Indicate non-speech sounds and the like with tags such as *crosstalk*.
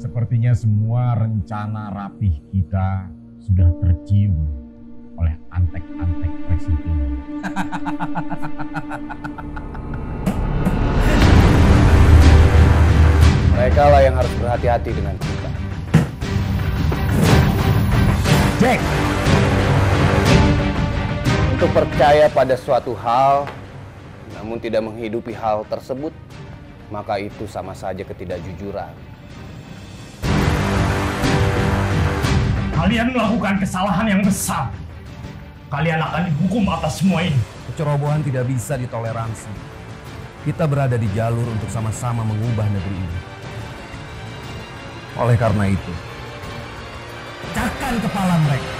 Sepertinya semua rencana rapih kita sudah tercium oleh antek-antek presiden. *laughs* Mereka lah yang harus berhati-hati dengan kita. Jack! Untuk percaya pada suatu hal, namun tidak menghidupi hal tersebut, maka itu sama saja ketidakjujuran. Kalian melakukan kesalahan yang besar. Kalian akan dihukum atas semua ini. Kecerobohan tidak bisa ditoleransi. Kita berada di jalur untuk sama-sama mengubah negeri ini. Oleh karena itu, Pecahkan kepala mereka.